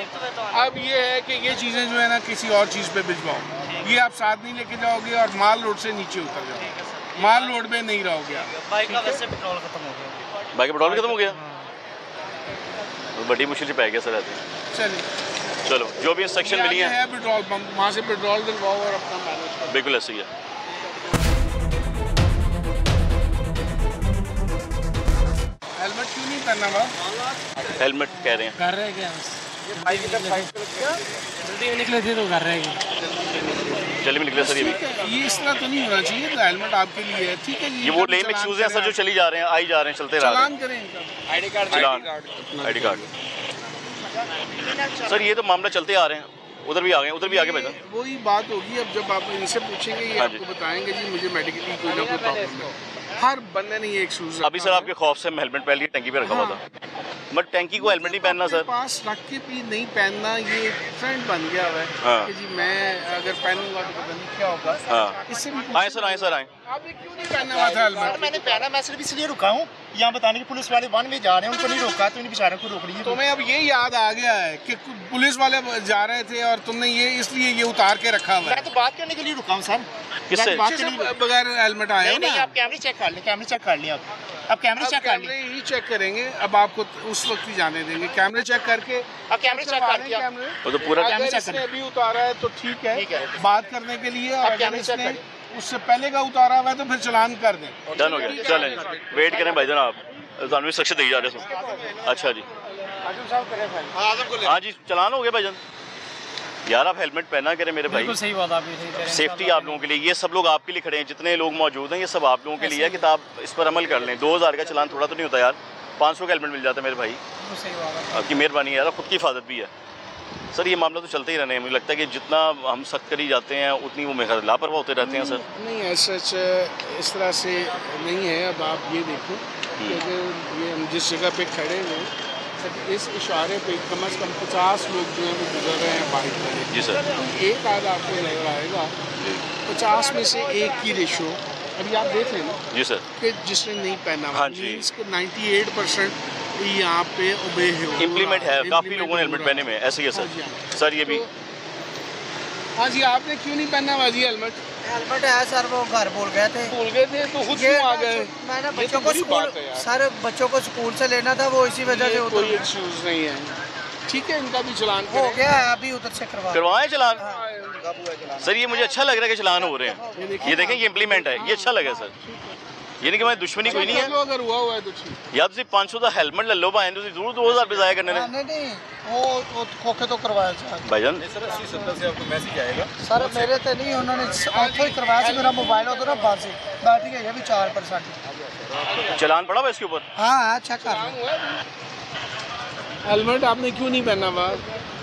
अब ये है कि ये चीज़ें जो है ना किसी और चीज़ पे भिजवाओ। ये आप साथ नहीं लेके जाओगे और माल रोड से नीचे उतर जाओ माल रोड में नहीं रहोगे बाइक का वैसे पेट्रोल खत्म हो गया। बाइक पेट्रोल खत्म हो गया? तो बड़ी मुश्किल से पै गया सर ऐसे। चलिए। चलो जो भी इंस्ट्रक्शन मिली है। पेट्रोल पंप वहाँ से पेट्रोल डलवाओ और अपना मैनेज बिल्कुल ऐसे ही है। पहना हुआ हेलमेट कह रहे हैं। कर रहे क्या जल्दी में निकले थे तो कर रहे जल्दी में निकले सर ये भी। ये इस तरह तो नहीं होना चाहिए तो हेलमेट आपके लिए है। ठीक है ये वो लेम एक्सक्यूज हैं सर जो चली जा रहे हैं आई जा रहे हैं चलते चलान करें आईडी कार्ड चलान। ID card. सर ये तो मामला चलते आ रहे हैं। उधर भी आ गए उधर भी आगे भेजा वही बात होगी अब जब आप इनसे पूछेंगे ये हाँ आपको बताएँगे जी मुझे मेडिकली कोई ना कोई प्रॉब्लम है। हर बंदे ने ये एक शूज़ अभी सर आपके खौफ से हेलमेट पहन लिया टंकी पे रखा हुआ था। बट टंकी को हेलमेट नहीं पहनना सर पास रख के भी नहीं पहनना ये ट्रेंड बन गया हुआ है हाँ। कि जी मैं अगर पहनूँगा तो पता नहीं क्या होगा। हाँ। इससे आए सर आए सर आए। आपने क्यों नहीं पहना हुआ था हेलमेट मैंने पहना मैं सिर्फ़ इसलिए रुका हूँ। यहाँ बताने की पुलिस वाले वन वे जा रहे हैं उनको नहीं रोका तो इन बेचारों को रोक लीजिए तुम्हें अब ये याद आ गया है कि पुलिस वाले जा रहे थे और तुमने ये इसलिए ये उतार के रखा हुआ है। मैं तो बात करने के लिए रुका हूँ सर किससे? बगैर हेलमेट आए हो नहीं नहीं आप कैमरे चेक कर लें कैमरे चेक कर लें आप। अब कैमरे चेक कर कैमरे ही चेक करेंगे। अब आपको उस वक्त ही जाने देंगे। कैमरे चेक करके अब कैमरे चेक कर लिया वो तो पूरा कैमरे चेक कर। अभी उतारा है तो ठीक है। बात करने के लिए अब कैमरे चेक उससे पहले का उतारा हुआ है तो फिर चलान कर दें। डन हो गया। चलें। वेट करें भाई जनाब। थानू इंस्ट्रक्शन दे जा रहे हो अच्छा जी। आज़म साहब करें भाई हाँ हाँ जी चलान हो गया भाई जान। यार आप हेलमेट पहना करें मेरे भाई। सही बात आप हैं। सेफ्टी आप लोगों के लिए ये सब लोग आपके लिए खड़े हैं जितने लोग मौजूद हैं ये सब आप लोगों के लिए है कि आप इस पर अमल कर लें। दो हज़ार का चलान थोड़ा तो नहीं होता यार। पाँच सौ का हेलमेट मिल जाता है मेरे भाई। बिल्कुल सही बात आपकी मेहरबानी यार खुद की हिफाजत भी है। सर ये मामला तो चलते ही रहने मुझे लगता है कि जितना हम सख्त करी जाते हैं उतनी वो मेरे लापरवाह होते रहते हैं सर। नहीं ऐसा इस तरह से नहीं है। अब आप ये देखो हम्म। ये हम जिस जगह पे खड़े हैं इस इशारे पे कम से कम पचास लोग जो है वो गुजर रहे हैं बाइक वाले जी सर। एक आध आपको नज़र आएगा। पचास में से एक की रेशो अभी आप देख लेना जी सर। कि जिसने नहीं पहना हाँ जी। मीन्स कि 98 परसेंट यहाँ पे ओबे हो इम्प्लीमेंट है। काफ़ी लोगों ने हेलमेट पहने में ऐसे ही है हाँ सर। हाँ। सर ये भी तो- हाँ जी आपने क्यों नहीं पहना हुआ जी हेलमेट हेलमेट है सर वो घर बोल गए थे। भूल गए थे तो खुद क्यों आ गए? मैंने बच्चों तो को स्कूल है। सर बच्चों को स्कूल से लेना था वो इसी वजह से उतर कोई इश्यूज़ एक्सक्यूज नहीं है। ठीक है इनका भी चलान हो गया है अभी उधर से करवा करवाएँ चलान? सर ये मुझे अच्छा लग रहा है कि चलान हो रहे हैं। ये देखें ये इम्प्लीमेंट है। ये अच्छा लगा सर। ਯਾਨੀ ਕਿ ਮੈਂ ਦੁਸ਼ਮਣੀ ਕੋਈ ਨਹੀਂ ਹੈ ਅਗਰ ਹੁਆ ਹੋਇਆ ਦੁਸ਼ਮਣੀ ਯਾਰ ਤੁਸੀਂ 500 ਦਾ ਹੈਲਮਟ ਲੈ ਲਓ ਭਾਈ ਤੁਸੀਂ ਜ਼ਰੂਰ 2000 ਰੁਪਏ ਜ਼ਾਇਆ ਕਰਨੇ ਨੇ ਨਹੀਂ ਨਹੀਂ ਉਹ ਉਹ ਖੋਖੇ ਤੋਂ ਕਰਵਾਇਆ ਸੀ ਭਾਈਜਾਨ ਸਰ 80 70 नहीं 4% चलान पड़ा इसके ऊपर हेलमेट आपने क्यों नहीं पहना हुआ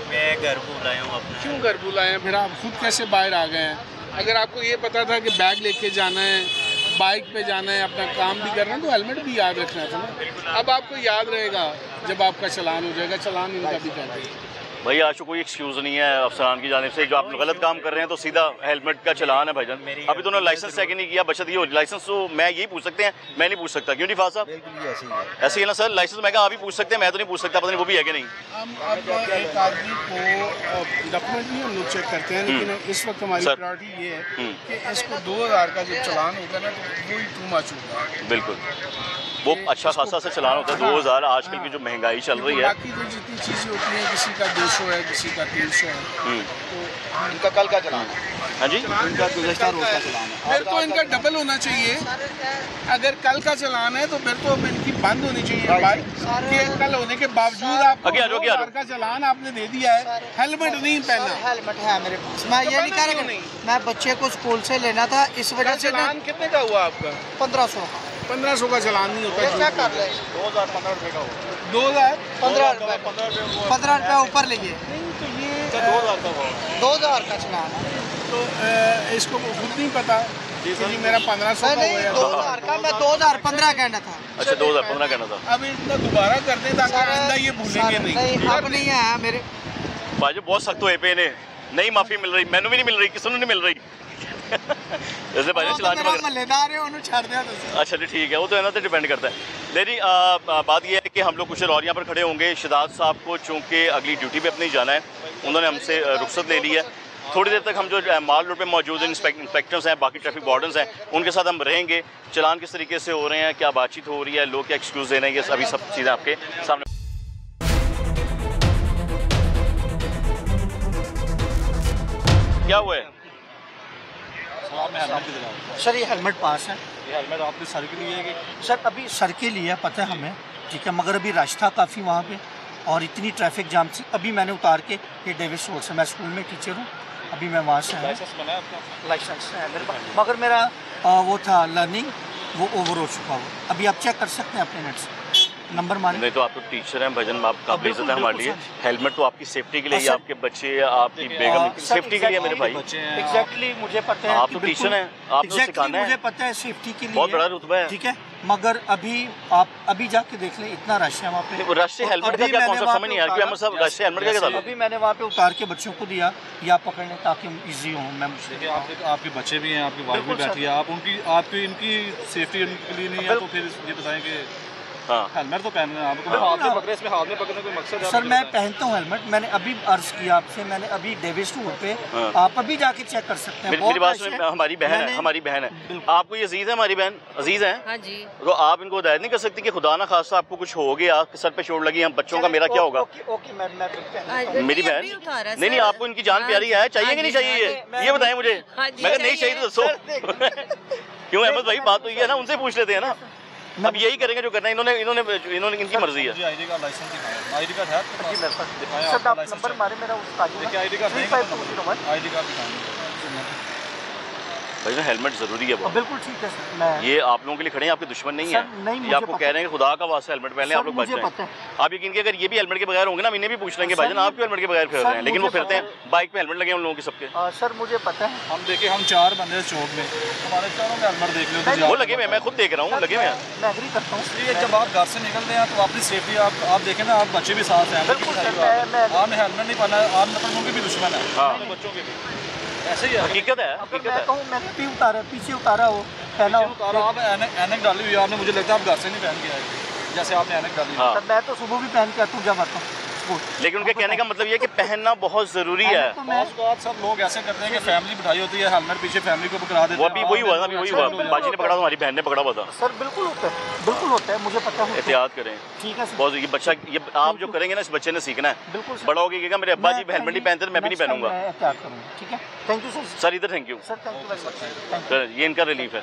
मैं घर अपना क्यों घर बुलाया फिर आप खुद कैसे बाहर आ गए हैं अगर आपको ये पता था कि बैग लेके जाना है बाइक पे जाना है, अपना काम भी करना है तो हेलमेट भी याद रखना था ना अब आपको याद रहेगा जब आपका चलान हो जाएगा, चलान इनका भी कर हैं भाई आज कोई एक्सक्यूज नहीं है अफसरान की जानिब से जो आप गलत काम कर रहे हैं तो सीधा हेलमेट का चलान है भाईजान। अभी तो उन्होंने लाइसेंस चेक नहीं किया बचत ये लाइसेंस तो मैं यही पूछ सकते हैं मैं नहीं पूछ सकता। क्यों नहीं फाज साहब ऐसे ही। है ना सर लाइसेंस मैं कहा आप ही पूछ सकते हैं मैं तो नहीं पूछ सकता पता नहीं वो भी है कि नहीं। हम अब एक आदमी को डॉक्यूमेंट भी हम लोग चेक करते हैं लेकिन इस वक्त हमारी प्रायोरिटी ये है हम्म। कि इसको दो हज़ार का जब चलान होगा ना तो वो ही टू मच होगा बिल्कुल। वो अच्छा खासा सा चलान होता है दो हज़ार आजकल की जो महँगाई चल रही है। बाकी तो जितनी चीज़ें होती हैं किसी का दो सौ है किसी का तीन सौ है हम्म, तो इनका कल का चलान। हाँ जी। इनका गुजश्ता रोज का चलान। है फिर तो इनका डबल होना चाहिए। अगर कल का चलान है तो फिर तो अब इनकी बंद होनी चाहिए बाइक कल होने के बावजूद आपको आगे आगे आ जाओ। हज़ार का चलान आपने दे दिया है। हेलमेट नहीं पहना। हेलमेट है मेरे पास। मैं ये नहीं कह रहा नहीं? मैं बच्चे को स्कूल से लेना था इस वजह से चलान कितने का हुआ आपका? पंद्रह सौ पंद्रह सौ का चलान नहीं होता चेक कर ले दो हज़ार पंद्रह रुपये का होगा दो हज़ार? पंद्रह रुपये पंद्रह रुपये ऊपर नहीं तो ये दो हज़ार का होगा दो हज़ार का चलान तो इसको खुद नहीं पता कि जी मेरा पंद्रह सौ दो हज़ार। का मैं दो हज़ार पंद्रह कहना था। अच्छा दो हज़ार पंद्रह कहना था। अब इतना दोबारा कर दें ताकि आइंदा ये भूलेंगे नहीं। अब नहीं है मेरे भाजी बहुत सख्त हुए पे ने नहीं माफ़ी मिल रही मैनू भी नहीं मिल रही किसी नहीं मिल रही। तो चलान मेरा मगर मल्लेदार है उन्होंने छड़ दिया तो अच्छा जी ठीक है वो तो है ना तो डिपेंड करता है। लेकिन बात यह है कि हम लोग कुछ और यहाँ पर खड़े होंगे। शिदात साहब को चूँकि अगली ड्यूटी पे अपनी जाना है उन्होंने हमसे रुख्सत ले ली है। थोड़ी देर तक हम जो माल रोड पे मौजूद इंस्पेक्टर्स हैं बाकी ट्रैफ़िक वार्डन्स हैं उनके साथ हम रहेंगे। चलान किस तरीके से हो रहे हैं क्या बातचीत हो रही है लोग क्या एक्सक्यूज़ दे रहे हैं ये अभी सब चीज़ें आपके सामने। क्या हुआ है? सर ये हेलमेट पास है। ये हेलमेट आपने सर के लिए है सर अभी सर के लिए पता है हमें। ठीक है मगर अभी रश था काफ़ी वहाँ पे और इतनी ट्रैफ़िक जाम थी। अभी मैंने उतार के ये डेविस रोड से मैं स्कूल में टीचर हूँ। अभी मैं वहाँ से आया लाइसेंस है मेरे पास। मगर मेरा वो था लर्निंग वो ओवर हो चुका हुआ। अभी आप चेक कर सकते हैं अपने नेट से। नंबर मारे। नहीं तो आप तो टीचर हैं भजन आप काबिल बिल्कुल, इज़्ज़त है हमारे लिए। हेलमेट तो आपकी सेफ्टी के लिए हाँ, आपके बच्चे आपकी बेगम सेफ्टी के लिए मेरे भाई। एग्जैक्टली मुझे पता है आप तो टीचर हैं, आपने तो सिखाना है। मुझे पता है सेफ्टी के लिए बहुत बड़ा रुतबा है। ठीक है मगर अभी आप अभी जाके देख लें इतना रश है वहाँ पे। रश से हेलमेट का क्या कॉन्सेप्ट समझ नहीं आ रहा कि साहब रश से हेलमेट का क्या अभी मैंने वहाँ पे उतार के बच्चों को दिया या पकड़ने ताकि हम इजी हो मैं देखिए आपके आपके बच्चे भी हैं आपकी वाइफ भी बैठी है आप उनकी आपकी इनकी सेफ्टी उनके लिए नहीं है तो फिर ये बताएँ कि हाँ हेलमेट तो पहनना है आपको हाथ में पकड़े इसमें हाथ में पकड़ने कोई मकसद सर मैं पहनता हूँ हेलमेट मैंने अभी अर्ज़ किया आपसे मैंने अभी डेविस टूर पे हाँ। आप अभी जाके चेक कर सकते हैं मेरी बात सुनिए हमारी बहन है हमारी बहन है। आपको ये अज़ीज़ है हमारी बहन? अज़ीज़ है? हाँ जी। तो आप इनको हदायत नहीं कर सकती कि खुदा ना खासा आपको कुछ हो गया आपके सर पे चोट लगी हम बच्चों का मेरा क्या होगा? ओके ओके मैं मैं बिल्कुल पहनता आज- हूँ। मेरी बहन? नहीं नहीं आपको इनकी जान हाँ प्यारी है चाहिए हाँ कि नहीं चाहिए? हाँ ये बताएँ मुझे। हाँ मैं नहीं चाहिए। तो दसो क्यों अहमद भाई बात तो ये है ना उनसे पूछ लेते हैं ना। अब यही करेंगे जो करना है इन्होंने इन्होंने इन्होंने इनकी मर्ज़ी है। आईडी का लाइसेंस दिखाएँ आईडी कार्ड है आपके पास? आप नंबर मारे मेरा उस आईडी कार्ड नहीं आईडी कार्ड भाई ना हेलमेट ज़रूरी है बहुत। बिल्कुल ठीक है सर मैं ये आप लोगों के लिए खड़े हैं आपके दुश्मन नहीं सर, नहीं, है ये आपको कह रहे हैं खुदा का वास्ता हेलमेट पहन लें सर, आप लोग बच मुझे जाएँ। आप यकीन किया अगर ये भी हेलमेट के बगैर होंगे ना हम इन्हें भी पूछ लेंगे भाईजान आप क्यों हेलमेट के बगैर फिर रहे। हैं लेकिन वो फिरते हैं बाइक पे हेलमेट लगे हैं उन लोगों के सबके। सर मुझे पता है। हम देखे हम चार बंदे चौक में। हमारे चारों में हेलमेट देख लो वो लगे हुए मैं खुद देख रहा हूँ लगे हुए हैं। मैं एग्री करता हूँ। ये जब आप घर से निकलते हैं तो अपनी सेफ्टी आप आप देखें ना आप बच्चे भी साथ हैं बिल्कुल सर, मैं- मैं- आपने हेलमेट नहीं पहना आप मतलब उनके भी दुश्मन है। हाँ। बच्चों के भी। ऐसे ही है। हकीकत है हकीकत मैं है। कहूँ मैंने भी उतारा पीछे उतारा वो पहना हो उतारा आप एनक डाली हुई है आपने मुझे लगता है आप घर से नहीं पहन के आए। जैसे आपने एनक डाली मैं तो सुबह भी पहन के आता हूँ जब आता हूँ। लेकिन उनके कहने का मतलब ये है कि पहनना बहुत ज़रूरी है। तो सब लोग ऐसे करते हैं कि फैमिली बिठाई होती है हेलमेट पीछे फैमिली को पकड़ा देते वो हैं। अभी वही हुआ ना अभी वही हुआ। बाजी ने पकड़ा था हमारी बहन ने पकड़ा हुआ था। सर बिल्कुल होता है बिल्कुल होता है मुझे पता है। एहतियात करें। ठीक है बहुत ये बच्चा ये आप जो करेंगे ना इस बच्चे ने सीखना है। बिल्कुल बड़ा होगी गया मेरे अब्बा जी हेलमेट नहीं पहनते तो मैं भी नहीं पहनूँगा। मैं एहतियात करूँगा ठीक है? थैंक यू सर सर इधर thank you sir thank you thank you sir ये इनका रिलीफ है।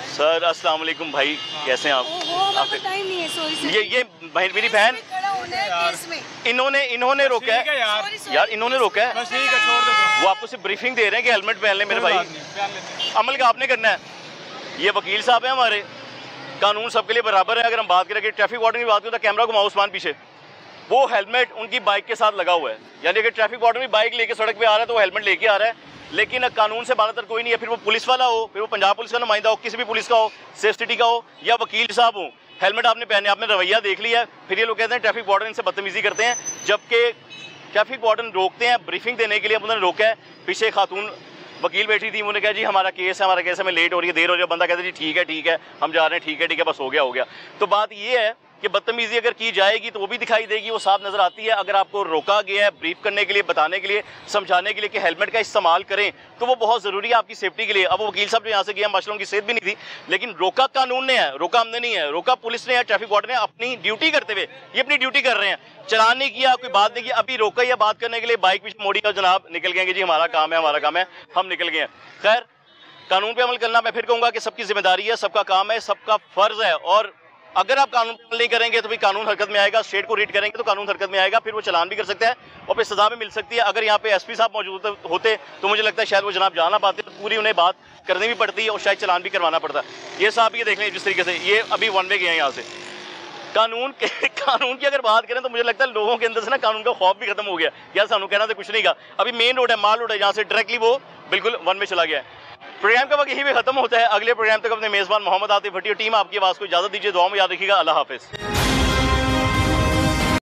सर अस्सलाम वालेकुम भाई कैसे हैं आप? आप टाइम नहीं है सॉरी ये ये भाई- मेरी बहन। इन्होंने इन्होंने रोका है। यार। इन्होंने रोका है। वो आपको सिर्फ़ ब्रीफिंग दे रहे हैं कि हेलमेट पहन लें मेरे भाई। पहन लेते अमल का आपने करना है। ये वकील साहब हैं हमारे। कानून सबके लिए बराबर है। अगर हम बात करें कि ट्रैफ़िक वार्डन की बात करें तो कैमरा घुमाओ उस्मान पीछे। वो हेलमेट उनकी बाइक के साथ लगा हुआ है। यानी अगर ट्रैफ़िक वार्डन भी बाइक लेके सड़क पे आ रहा है तो वो हेलमेट लेके आ रहा है। लेकिन कानून से बालातर कोई नहीं है, फिर वो पुलिस वाला हो, फिर वो पंजाब पुलिस का नुमाइंदा हो, किसी भी पुलिस का हो सेफ़ सिटी का हो, या वकील साहब हो, हेलमेट आपने पहने, आपने रवैया देख लिया है, फिर ये लोग कहते हैं ट्रैफ़िक वार्डन इनसे बदतमीजी करते हैं, जबकि ट्रैफ़िक वार्डन रोकते हैं ब्रीफिंग देने के लिए उन्होंने रोका है। पीछे खातून वकील बैठी थी, उन्होंने कहा, जी, हमारा केस है, हमारा केस हमें लेट हो रही है, देर हो रही है, बंदा कहता है, जी, ठीक है ठीक है, हम जा रहे हैं, ठीक है ठीक है, बस हो गया हो गया। तो बात ये है कि बदतमीजी अगर की जाएगी तो वो भी दिखाई देगी, वो साफ़ नज़र आती है। अगर आपको रोका गया है ब्रीफ करने के लिए, बताने के लिए, समझाने के लिए कि हेलमेट का इस्तेमाल करें तो वो बहुत ज़रूरी है आपकी सेफ्टी के लिए। अब वो वकील साहब जो यहाँ से गया माशाल्लाह की सेहत भी नहीं थी, लेकिन रोका कानून ने है, रोका हमने नहीं है। रोका पुलिस ने है ट्रैफ़िक वार्ड ने अपनी ड्यूटी करते हुए, ये अपनी ड्यूटी कर रहे हैं। चलान नहीं किया, कोई बात नहीं की अभी रोका या बात करने के लिए बाइक पीछे मोड़ी और जनाब निकल गए जी हमारा काम है, हमारा काम है, हम निकल गए खैर, कानून पे अमल करना, मैं फिर कहूँगा कि सबकी ज़िम्मेदारी है, सबका काम है, सबका फ़र्ज़ है, और अगर आप कानून नहीं करेंगे तो भी कानून हरकत में आएगा, स्टेट को रीड करेंगे तो कानून हरकत में आएगा, फिर वो चलान भी कर सकते हैं और फिर सजा भी मिल सकती है। अगर यहाँ पे एसपी साहब मौजूद होते तो मुझे लगता है शायद वो जनाब जाना पाते तो पूरी उन्हें बात करनी भी पड़ती है और शायद चलान भी करवाना पड़ता। ये साहब ये देख लें जिस तरीके से, ये अभी वन वे गए हैं यहाँ से। कानून के, कानून की अगर बात करें तो मुझे लगता है लोगों के अंदर से ना कानून का खौफ भी खत्म हो गया। यार सानू कहना तो कुछ नहीं का अभी मेन रोड है, माल रोड है यहाँ से डायरेक्टली वो बिल्कुल वन में चला गया है। प्रोग्राम का वक्त यही भी खत्म होता है। अगले प्रोग्राम तक अपने मेज़बान मोहम्मद आतिफ भट्टी और टीम आपकी आवाज़ को इजाज़त दीजिए। दुआ में याद रखिएगा। अल्लाह हाफिज़।